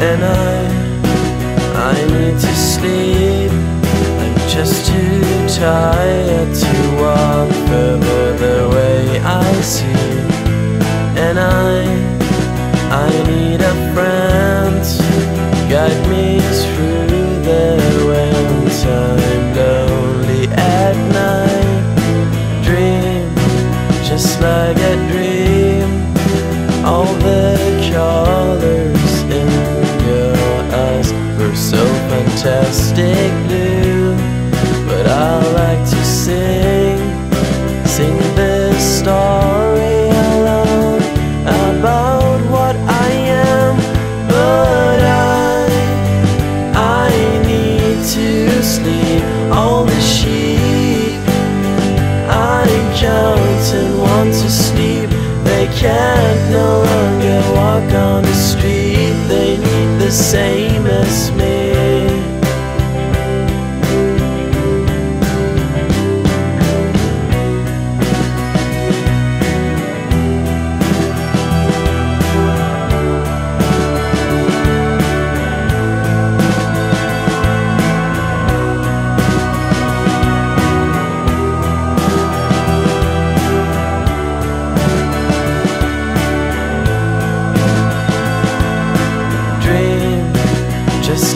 And I, I need to sleep. I'm just too tired to walk further the way I see. And I, I need a friend to Guide me through the winds. I'm lonely at night. Dream just like a dream. To sing, sing this story alone about what I am. But I, I need to sleep. All the sheep I count and want to sleep. They can't no longer walk on the street. They need the same as me.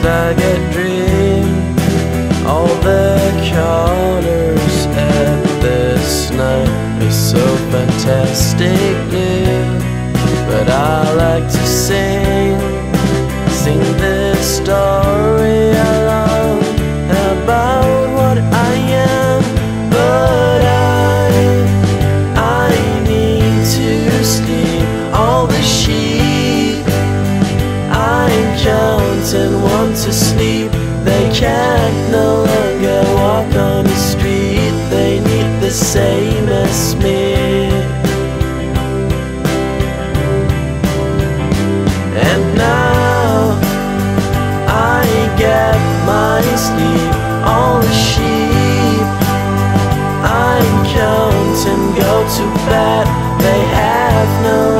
Like a dream. All the colors have no